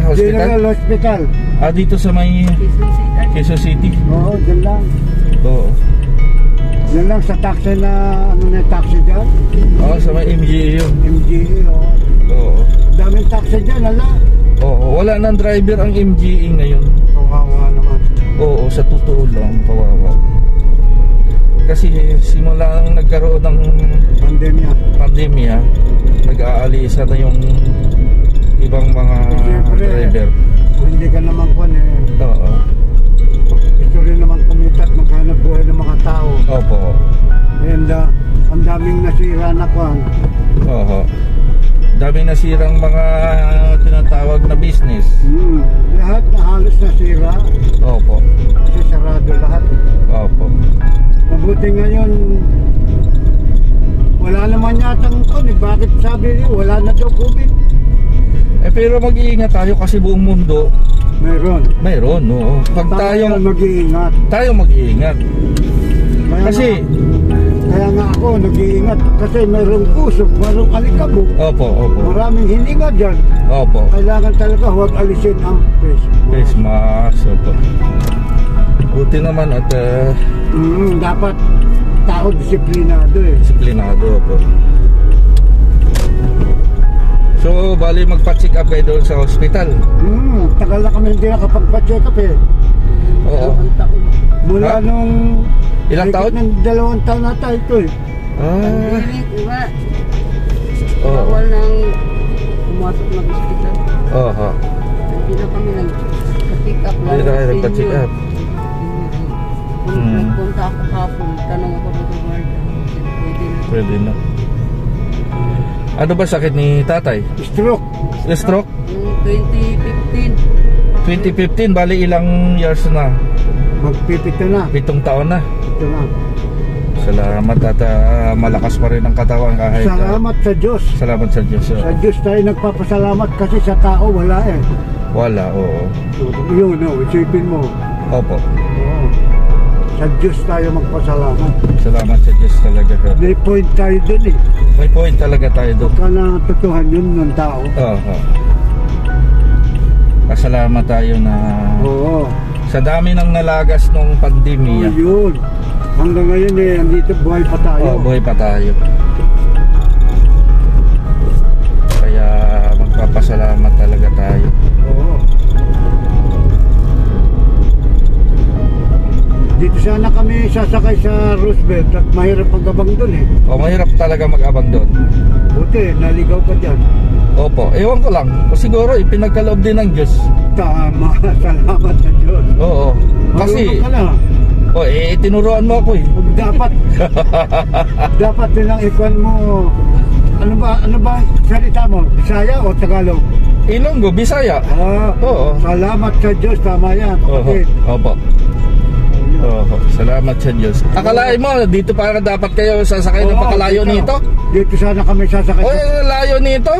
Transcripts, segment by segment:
hospital? General Hospital. Ah, dito sa may Quezon City. Oo, dyan lang. Oo. Dyan lang sa taxi na, ano na taxi dyan? Oh, sa may MGA yun. MGE, oo. Oo. Daming taxi dyan, ala. Oo, wala nang driver ang MGA ngayon. Kawawa naman. Oo, sa totoo lang, kawawa. Kasi simula nang nagkaroon ng Pandemya. pandemya, nag-aalisa na yung ibang mga Siyempre. driver. Kung hindi ka naman kwan eh. Oo. Gusto rin naman kumita at maghanap buhay ng mga tao. Opo. And uh, ang daming nasira na kwan. Oo. Daming nasirang mga tinatawag na business. Hmm. Lahat na halos nasira. Opo. Kasi sarado lahat. Opo. Mabuti ngayon, wala naman yatang kwan eh. Bakit sabi wala na daw COVID? Eh pero mag-iingat tayo kasi buong mundo Meron. mayroon, oo. Pag tayo mag-iingat. tayo mag-iingat. Kaya Kasi nga, kaya nga ako nag-iingat kasi merong kusog, merong alikabok. opo, opo. Maraming hininga dyan. Opo. Kailangan talaga huwag alisin ang face. Face mask, opo. Buti naman at uh, Mm, dapat tao disiplinado eh. disiplinado po. Bali magpa-check up kayo doon sa hospital. Mm, tagal na kami hindi nakapagpa-check up eh. Oo. Mula Ha? nung Ilang taon? ng dalawang taon na tayo ito eh. Ah, Pandemic, oo. Bawal nang pumasok ng hospital. Oo. Hindi na kami nag-pick up. Hindi na kayo nagpa-check up. Kung Hmm. nagpunta ako hapon, tanong ako dito. Pwede na. Pwede na. Ano ba sakit ni tatay? Stroke. Stroke? Noong 2015, 2015, bali ilang years na? Magpipito na. Pitong taon na. Ito na. Salamat at ah, malakas pa rin ang katawan kahit ah, Salamat sa Diyos. salamat sa Diyos. oo. Sa Diyos tayo nagpapasalamat kasi sa tao wala eh. Wala, oo. Yun, no, isipin mo. Opo. Oo. Sa Diyos tayo magpasalamat. Salamat sa Diyos talaga. sir. May point tayo dun eh. May point talaga tayo doon. Baka na totohan yun ng tao. Oo. Pasalamat tayo na Oo. sa dami ng nalagas nung Oh, pandemya. yun. Hanggang ngayon eh, andito buhay pa tayo. Oh, buhay pa tayo. Kaya magpapasalamat talaga tayo. Oo. Dito sana kami sasakay sa Roosevelt at mahirap pagabang dun eh. O mahirap talaga mag-abang doon. Buti, naligaw ka dyan. Opo, ewan ko lang. O siguro ipinagkaloob din ng Diyos. Tama, salamat sa Diyos. Oo. Kasi, Marunong ka na. o eh, tinuruan mo ako eh. Dapat, dapat din ang ikon mo. Ano ba, ano ba salita mo? Bisaya o Tagalog? Ilonggo, Bisaya. Ah, Oo. Salamat sa Diyos, tama yan. Oho. Kapatid. Opo. Oho. Salamat sa Diyos. Akalain mo, dito para dapat kayo sasakay ng Oo, pakalayo dito. nito? Dito sana kami sasakay. O, layo nito?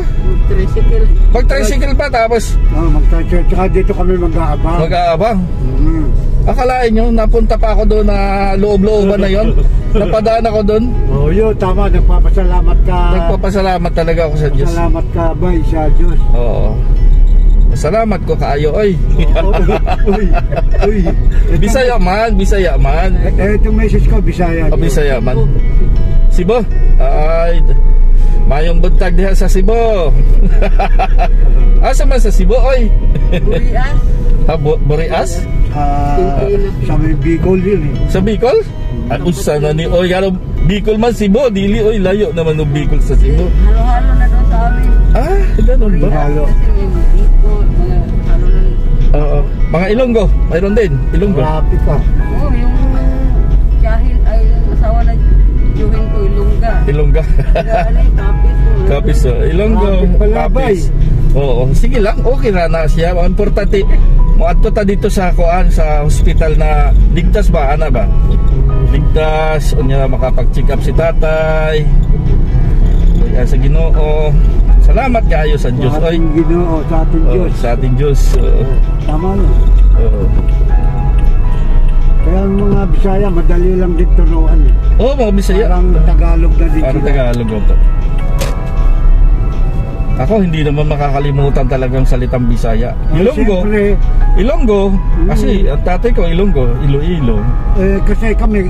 tricycle. Mag-tricycle pa tapos Oh, mag-tricycle. Tsaka dito kami mag-aabang. mag-aabang. Mm. Akalain nyo, napunta pa ako doon na loob-looban na yon. Napadaan ako doon. Oh, yun, tama. Nagpapasalamat ka. Nagpapasalamat talaga ako sa Diyos. Salamat ka, bay, sa Diyos. Oo. Salamat ko kaayo, oy. Oh, uy, uy. Bisaya man, Bisaya man. Eh, itong message ko, Bisaya. O Bisaya man. Sibo? Ay, mayong buntag diha sa Sibo. Asa man sa Sibo, oy? Burias. Ha, Bu- Burias? Ah, sa Bicol yun eh. Sa Bicol? Ay, usa na ni, oy, Bicol man Sibo, dili, oy, layo naman ng Bicol sa Sibo. Halo-halo na doon sa amin. Ah, ganun ba? Halo. Oo. Mga Ilonggo, mayroon din, Ilonggo. Marami ka. Oo, yung Jahil ay asawa na Juhin ko, Ilongga. Ilongga. Kapis. Kapis, oh. Ilonggo. Kapis. Oo, sige lang, okay na na siya. Ang importante, mo adto ta dito sa kuan sa hospital na ligtas ba ana ba? Ligtas, unya makapag-check up si tatay. Kaya sa Ginoo. Salamat kayo sa Diyos. Sa ating Ginoo, sa ating Oo, Diyos. sa ating Diyos. Oo. Tama yun. Oo. Kaya ang mga Bisaya, madali lang din turuan. Oo, mga Bisaya. Parang Tagalog na din Parang sila. Tagalog po. Ako hindi naman makakalimutan talagang salitang Bisaya. Ay, Ilonggo. siyempre, Ilonggo. Kasi ang tatay ko Ilonggo, Iloilo. eh, kasi kami,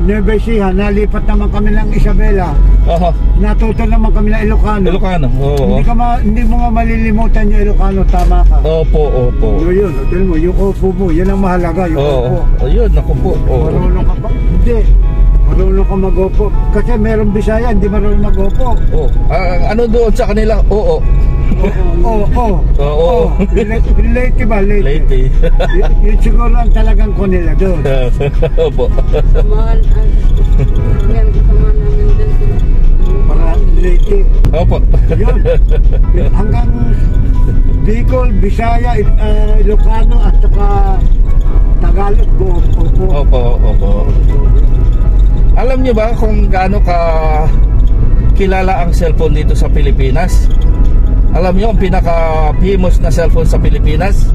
Nueva Ecija, nalipat naman kami ng Isabela. Aha, Natuto naman kami ng Ilocano. Ilocano. Oo. Hindi, ka ma, hindi mo nga malilimutan yung Ilocano, tama ka. Opo, opo. Yun, yun, tignan mo, yung opo mo, yan ang mahalaga, yung Oo. opo. Ayun, ako po. Oo. Marunong ka ba? Hindi. Marunong ka mag-opo. Kasi meron Bisaya, hindi marunong mag-opo. Oh, ah, ano doon sa kanila? Oo. Oo, oo. Oo. Relate, relate ba? Late. Late. eh. Y- yun siguro ang talagang ko nila doon. Opo. Samahan, ay, yan, kasama namin din sila. Para late. Opo. Yun. Hanggang Bicol, Bisaya, ah, Ilocano at saka Tagalog ko. Opo. Opo, opo. Alam niyo ba kung gaano ka kilala ang cellphone dito sa Pilipinas? Alam niyo ang pinaka famous na cellphone sa Pilipinas?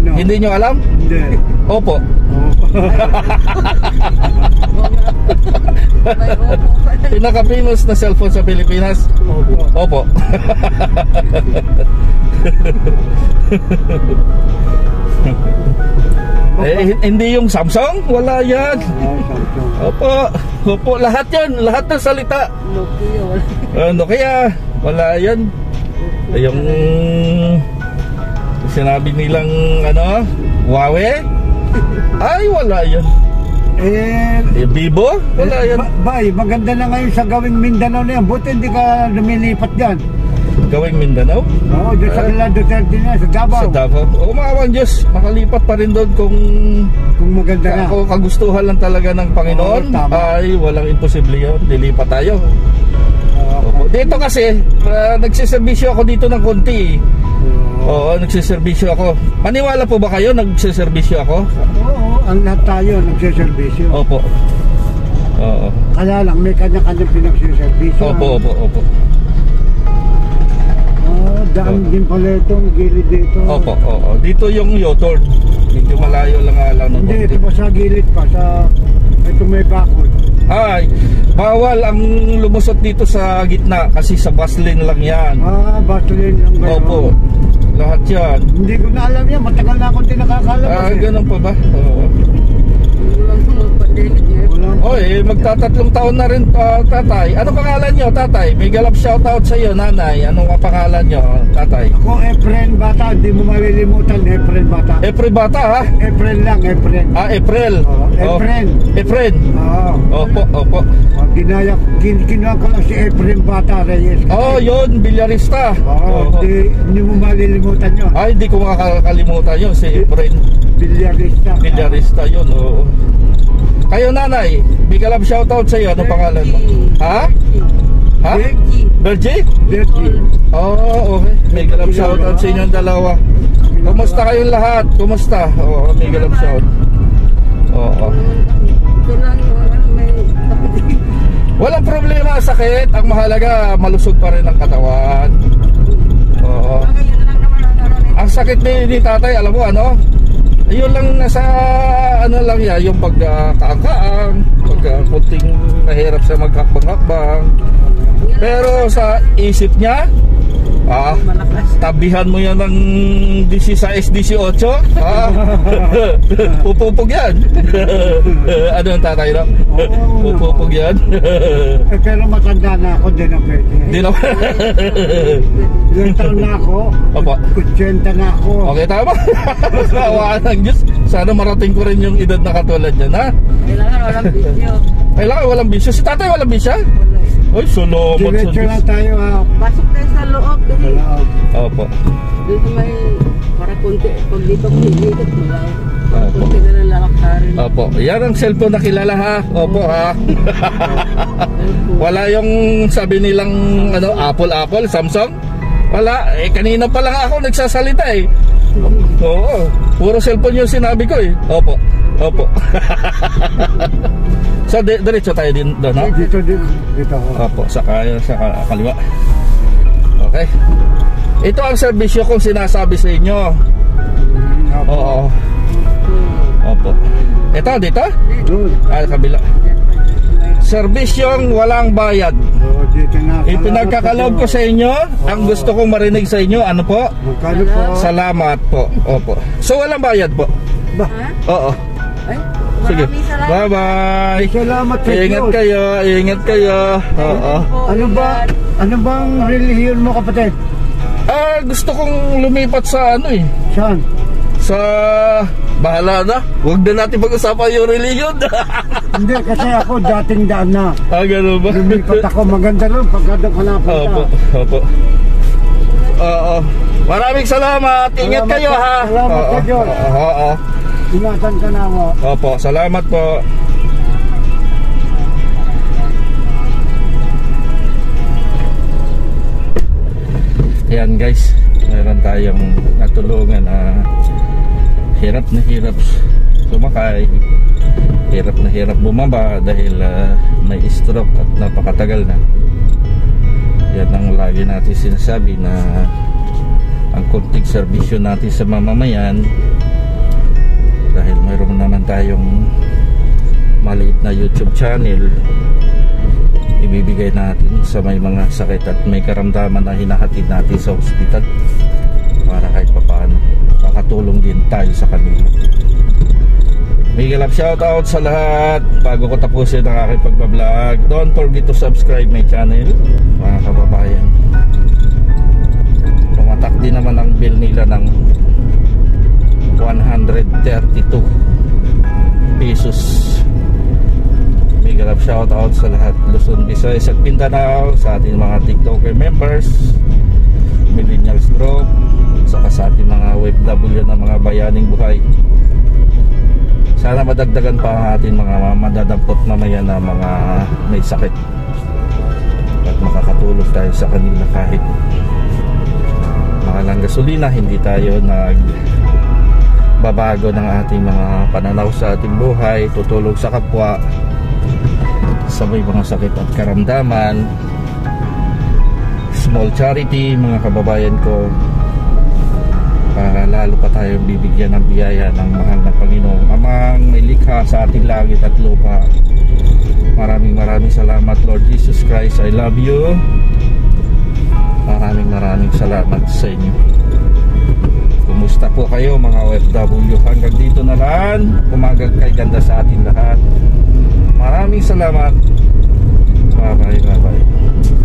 Ano? Hindi niyo alam? Hindi. Opo. Opo. May opo pa rin. Pinaka famous na cellphone sa Pilipinas? Opo. Opo. eh, hindi yung Samsung? Wala yan. Opo. Opo, lahat yan. Lahat ng salita. Nokia, wala. Ano kaya? Wala yan. Yung sinabi nilang ano, Huawei? Ay, wala yan. Eh, Eh, Vivo? Wala yan. Ba- Bay, maganda na ngayon sa gawing Mindanao na yan. Buti hindi ka lumilipat dyan. Gawing Mindanao? Oo, dyan sa Eh. Kala Duterte na, sa Davao. Sa Davao. O maawan Diyos, makalipat pa rin doon kung Kung maganda na. ako kagustuhan lang talaga ng Panginoon. Oo, tama. ay, walang imposible yun. Dilipat tayo. Dito kasi, uh, nagsiservisyo ako dito ng konti. Oo. Oo, nagsiservisyo ako. Maniwala po ba kayo nagsiservisyo ako? Oo, ang lahat tayo nagsiservisyo. Opo. Oo. Kaya lang, may kanya-kanyang pinagsiservisyo. Opo, opo, opo. Oo, daan Opo. din pala itong gilid dito. Opo, oo. Dito yung Yotorn. Medyo malayo lang nga lang ng Hindi, konti. ito pa sa gilid pa, sa... Ito may bakod. Ay, bawal ang lumusot dito sa gitna kasi sa bus lane lang yan. Ah, Baselin lang ba? Opo. Lahat yan. Hindi ko na alam yan, matagal na akong di nakakalabas Ah, ganun pa ba? Oo. Walang... Oy, eh, magtatatlong taon na rin ah, tatay. Ano pangalan nyo, tatay? May galap shoutout sa iyo, nanay. Anong pangalan nyo, tatay? Ako, Efren Bata, hindi mo malilimutan, Efren Bata. April bata ha? Efren lang, Efren. Ah, April. Oo, Efren. Oh, Efren. Oo. Opo, opo. Oh, ginaya, gin, ginawa ko lang si Efren Bata Reyes. Oh, yun, bilyarista. Oo, Oo. di, hindi mo malilimutan yun. Ay, di ko makakalimutan yun. Si Efren. Bilyarista. Bilyarista yun, oo. Kayo nanay, big love shoutout sa iyo. Anong pangalan mo? Ha? Ha? Bergie? Dirty. Oo, okay. May galap shoutout sa inyong dalawa. Kumusta kayong lahat? Kumusta? Oo, may galap shout. Oo. Kapatid. Walang problema sa sakit. Ang mahalaga, malusog pa rin ang katawan. Oo. Ang sakit ni, ni tatay, alam mo ano? Yun lang nasa ano lang yan, yung pagkakaang, pagka kunting mahirap sa maghakbang-hakbang. Pero sa isip niya, ah, tabihan mo yan ng 16-18, ah, pupupog yan. ano ang tatay na? Oo. Pupupog yan. Eh, pero matanda na ako, di na pwede. Ilang taon na ako, Opo. 80 na ako. Okay, tama. Kawaan ng Diyos. Sana marating ko rin yung edad na katulad niyan, ha? Kailangan walang video. Kailangan walang bisyo. Si tatay walang bisyo? Wala. Ay, salamat sa Diretso lang tayo ha. Pasok tayo sa loob. Dali. Wala. Opo. Dito may para konti. Pag dito ko hihigit, wala. Para Opo. konti na lang lalakarin. Opo. Yan ang cellphone na kilala ha. Opo ha. Wala yung sabi nilang ano, Apple, Apple, Samsung. Wala. Eh, kanina pa lang ako nagsasalita eh. Oo. Puro cellphone yung sinabi ko eh. Opo. Opo. so, di- diretso tayo din doon, ha? Dito, dito, dito ako. Opo, sa, kaya, sa ka- kaliwa. Okay. Ito ang serbisyo kong sinasabi sa inyo. Opo. Oo. Opo. Ito, dito? Doon. Ah, kabila. Serbisyong walang bayad. Oo, tina- Ipinagkakaloob ko sa inyo. Ang gusto kong marinig sa inyo, ano po? Magkano po? Salamat po. Opo. So walang bayad po. Ba, Ha? Oo. Ay, Sige. Bye-bye. salamat sa Ingat Diyos. kayo, ingat kayo. Oo. Ano ba, ano bang relihiyon mo kapatid? Ah, gusto kong lumipat sa ano eh. Saan? Sa bahala na. Huwag na natin pag-usapan yung religion. Hindi, kasi ako dating daan na. ah, ganun ba? Lumipat ako, maganda rin pagka doon ka napunta. Opo, opo. Oo. Maraming salamat. Ingat Salamat kayo po. ha. Salamat sa Diyos. Oo, oo. Ingatan ka na mo. Opo, salamat po. Yan guys, meron tayong natulungan na hirap na hirap sumakay. Hirap na hirap bumaba dahil ah, may stroke at napakatagal na. Yan ang lagi natin sinasabi na ang konting serbisyo natin sa mamamayan dahil mayroon naman tayong maliit na YouTube channel ibibigay natin sa may mga sakit at may karamdaman na hinahatid natin sa ospital para kahit papaano makatulong din tayo sa kanila. Big love shout out sa lahat. Bago ko tapusin ang aking pagbablog don't forget to subscribe my channel mga kababayan. Pumatak din naman ang bill nila ng 132 pesos. Big love shout out sa lahat. Luzon, Visayas at Mindanao sa ating mga TikToker members Millennials Group saka sa ating mga OFW na mga bayaning buhay. Sana madagdagan pa ang ating mga madadampot mamaya na mga may sakit at makakatulong tayo sa kanila kahit makalang gasolina hindi tayo nag babago ng ating mga pananaw sa ating buhay tutulong sa kapwa sa may mga sakit at karamdaman small charity mga kababayan ko para lalo pa tayong bibigyan ng biyaya ng mahal na Panginoong amang may likha sa ating langit at lupa. Maraming maraming salamat Lord Jesus Christ. I love you. Maraming maraming salamat sa inyo Kumusta po kayo mga OFW hanggang dito na lang. Umagang kay ganda sa ating lahat. Maraming salamat. Bye bye bye bye